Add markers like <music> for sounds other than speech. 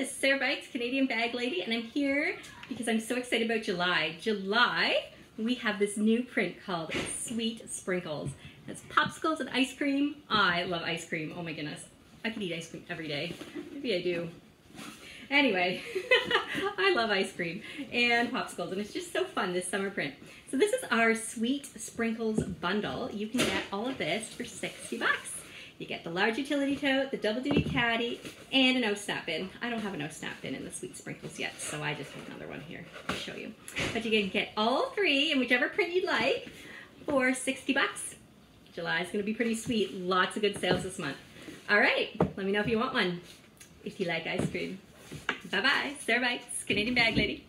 this is Sarah Bikes, Canadian Bag Lady, and I'm here because I'm so excited about July. July, we have this new print called Sweet Sprinkles. It's popsicles and ice cream. Ah, I love ice cream. Oh my goodness. I could eat ice cream every day. Maybe I do. Anyway, <laughs> I love ice cream and popsicles, and it's just so fun, this summer print. So this is our Sweet Sprinkles bundle. You can get all of this for 60 bucks. The large utility tote, the double duty caddy, and an Oh-Snap bin. I don't have an Oh-Snap bin in the Sweet Sprinkles yet, so I just have another one here to show you. But you can get all three in whichever print you'd like for 60 bucks. July is going to be pretty sweet. Lots of good sales this month. All right, let me know if you want one, if you like ice cream. Bye-bye. Sarah Bikes, Canadian Bag Lady.